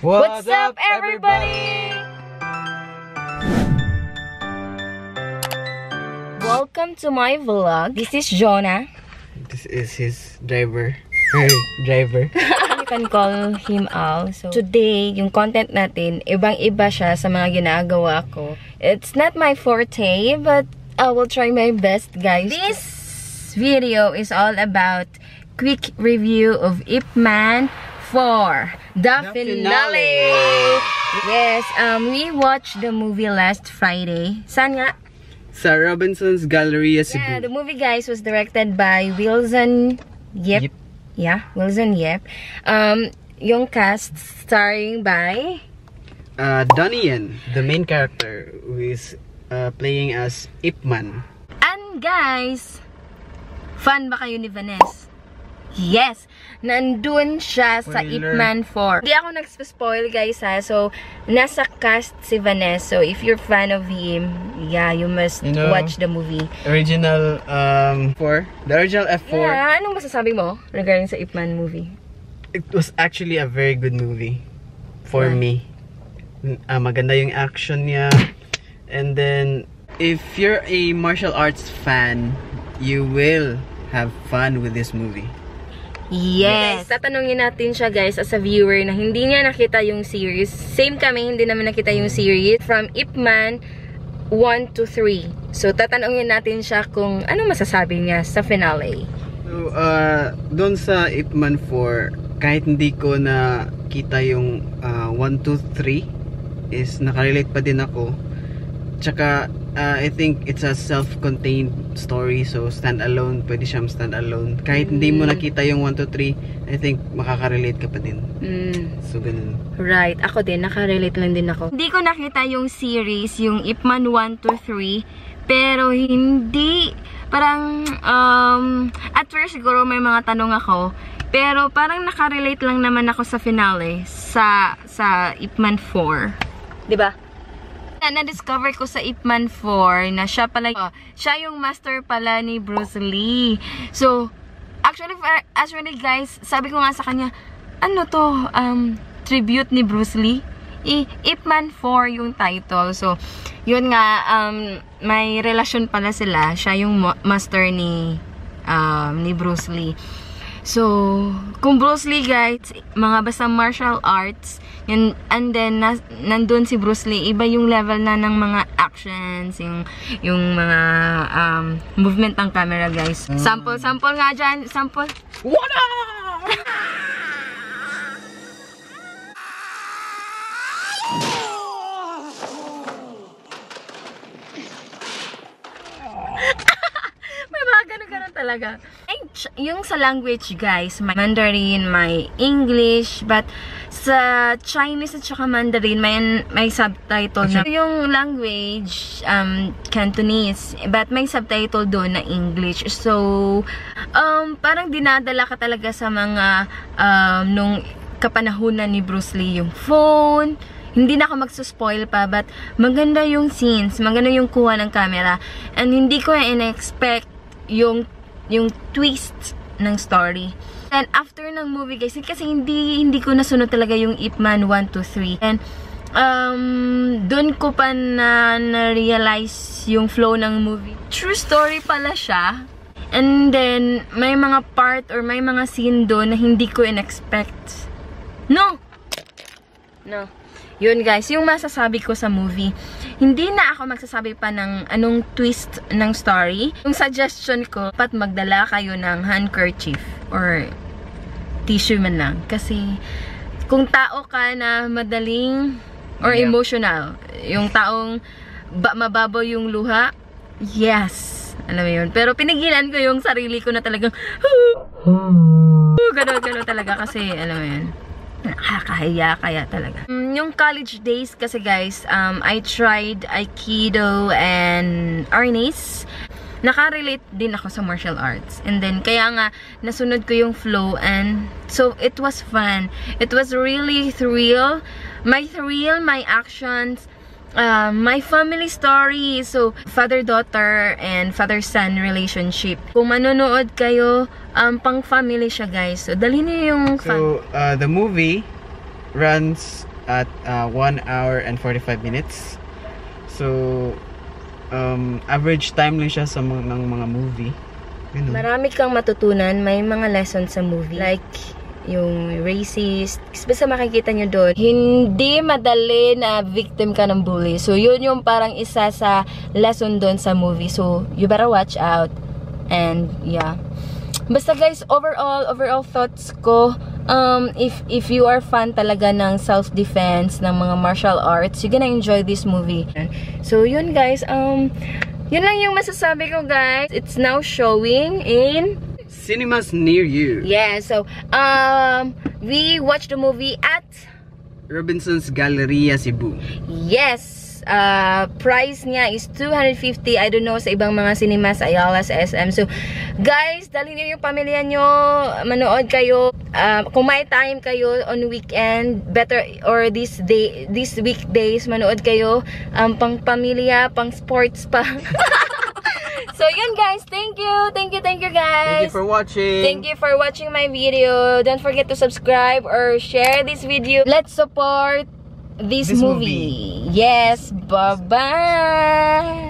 What's, up, everybody? Welcome to my vlog. This is Jonah. This is his driver. Hey, driver. you can call him Al. So, today, yung content natin, ibang-iba siya sa mga ginagawa ko. It's not my forte, but I will try my best, guys. This video is all about quick review of Ip Man 4. The, The finale. finale. Yes, um, we watched the movie last Friday. Saan nga? Sa Robinson's Galleria Cebu. Yeah, the movie, guys, was directed by Wilson Yep. Yep. Yeah, Wilson Yep. Um, yung cast starring by... Uh, Donnie Yen, the main character, who is uh, playing as Ip Man. And guys, fan ba kayo ni Vanessa? Yes! Nandun siya sa Ip Spoiler. Man 4. Hindi ako nagspo-spoil guys ha. So, nasa cast si Vanessa. So, if you're fan of him, yeah, you must You know- watch the movie. Original um, 4. The original F4. Yeah, anong masasabi mo regarding sa Ip Man movie? It was actually a very good movie for Yeah. me. Ah, maganda yung action niya. And then, if you're a martial arts fan, you will have fun with this movie. Yes. Tatanungin natin siya guys as a viewer na hindi niya nakita yung series. Same kami, hindi naman nakita yung series. From Ip Man 1 to 3. So, tatanungin natin siya kung ano masasabi niya sa finale. So, uh, doon sa Ip Man 4, kahit hindi ko na kita yung uh, 1, 2, 3, is nakarelate pa din ako. Tsaka, uh, I think it's a self-contained story, so stand-alone, pwede siyang stand-alone. Kahit hindi mo Mm. nakita yung 1, 2, 3, I think makaka-relate ka pa din. Mm. So, ganun. Right. Ako din, nakarelate lang din ako. Hindi ko nakita yung series, yung Ip Man 1 to 3. Pero hindi, parang, um, at first siguro may mga tanong ako. Pero parang nakarelate lang naman ako sa finale, sa, sa Ip Man 4. 'Di ba? Na, na-discover ko sa Ip Man 4 na siya pala, uh, siya yung master pala ni Bruce Lee. So, actually, actually guys, sabi ko nga sa kanya, ano to, um, tribute ni Bruce Lee? I, Ip Man 4 yung title. So, yun nga, um, may relasyon pala sila. Siya yung master ni, um, ni Bruce Lee. So, kung Bruce Lee guys, mga basta martial arts, yun, and then nas, nandun si Bruce Lee, iba yung level na ng mga actions, yung, yung mga um, movement ng camera guys. Sample, sample nga dyan, sample. What May mga ganun-ganun talaga. Yung sa language, guys, may Mandarin, may English, but sa Chinese at saka Mandarin, may, may subtitle na. Yung language, um, Cantonese, but may subtitle doon na English. So, um, parang dinadala ka talaga sa mga, um, nung kapanahunan ni Bruce Lee, yung phone, hindi na ako magsuspoil pa, but maganda yung scenes, maganda yung kuha ng camera, and hindi ko in-expect yung, yung twist ng story. And after ng movie guys, kasi hindi, hindi ko nasunod talaga yung Ip Man 1, 2, 3. And, um, dun ko pa na na-realize yung flow ng movie. True story pala siya. And then, may mga part or may mga scene doon na hindi ko in-expect. No! No. Yun guys, yung masasabi ko sa movie, hindi na ako magsasabi pa ng anong twist ng story. Yung suggestion ko, pat magdala kayo ng handkerchief or tissue man lang. Kasi kung tao ka na madaling or Yeah. emotional, yung taong ba mababaw yung luha, yes. Alam mo yun. Pero pinigilan ko yung sarili ko na talagang Ganun, ganun talaga kasi, alam mo yun, nakakahiya kaya talaga. Mm, yung college days kasi guys, um, I tried Aikido and Arnis. Nakarelate din ako sa martial arts. And then, kaya nga, nasunod ko yung flow and so, it was fun. It was really thrill. My thrill, my actions, uh, my family story. So, father-daughter and father-son relationship. Kung manonood kayo, um, pang-family siya, guys. So, dalhin niyo yung... So, uh, the movie runs at uh, 1 hour and 45 minutes. So, um, average time lang siya sa mga, ng mga movie. Ganun. Marami kang matutunan. May mga lessons sa movie. Like, yung racist. Basta makikita nyo doon, hindi madali na victim ka ng bully. So, yun yung parang isa sa lesson doon sa movie. So, you better watch out. And, yeah. Basta guys, overall, overall thoughts ko, um, if, if you are fan talaga ng self-defense, ng mga martial arts, you're gonna enjoy this movie. So, yun guys, um, yun lang yung masasabi ko guys. It's now showing in Cinemas near you. Yeah, so um we watched the movie at Robinson's Galleria Cebu. yes, uh price niya is 250. I don't know sa ibang mga cinemas, Ayala sa SM. So guys, dalhin niyo yung pamilya niyo, manood kayo. Um, kung may time kayo on weekend, better or this day, these weekdays manood kayo um, pang pamilya, pang sports pa. so yun guys, thank you. Thank you, thank you guys. Thank you for watching. Thank you for watching my video. Don't forget to subscribe or share this video. Let's support this, This movie. Yes, bye-bye.